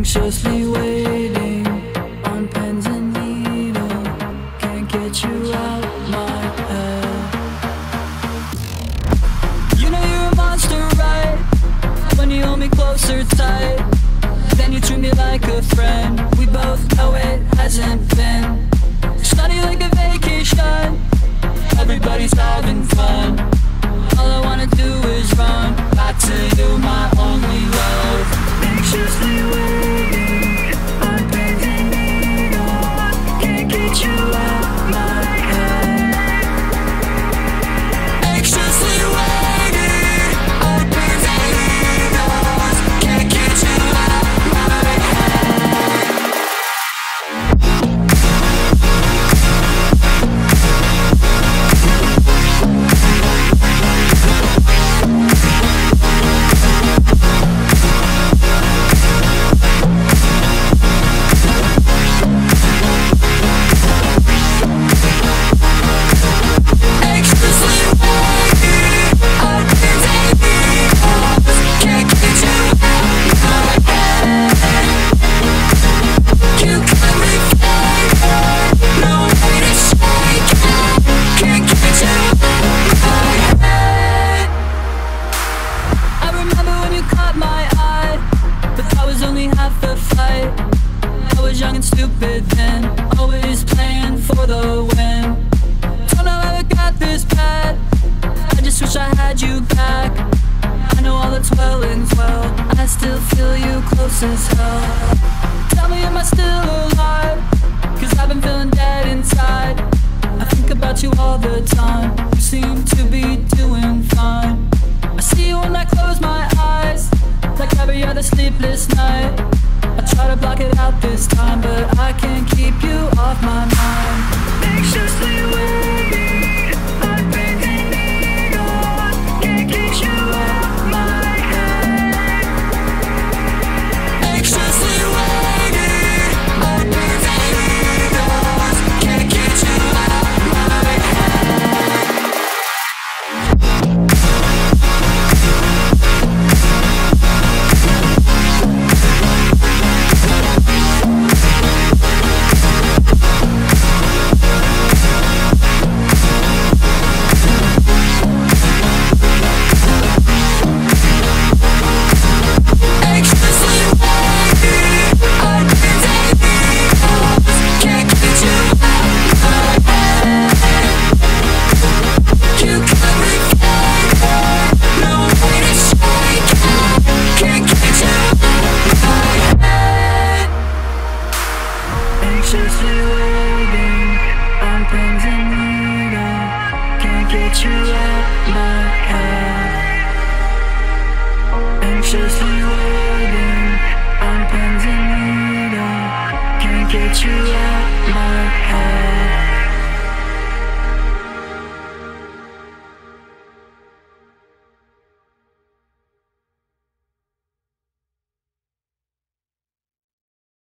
Anxiously waiting on pins and needle. Can't get you out my head. You know you're a monster, right? When you hold me closer tight, then you treat me like a friend. We both know it hasn't been. Young and stupid then, always playing for the win. Don't know how I got this bad. I just wish I had you back. I know all that's well and well. I still feel you close as hell. Tell me, am I still alive? Cause I've been feeling dead inside. I think about you all the time. You seem to be doing fine. I see you when I close my eyes. Like every other sleepless night. I try to block it out this time, but I can't keep you off my mind. Anxiously waiting needles. Can't get you out my head.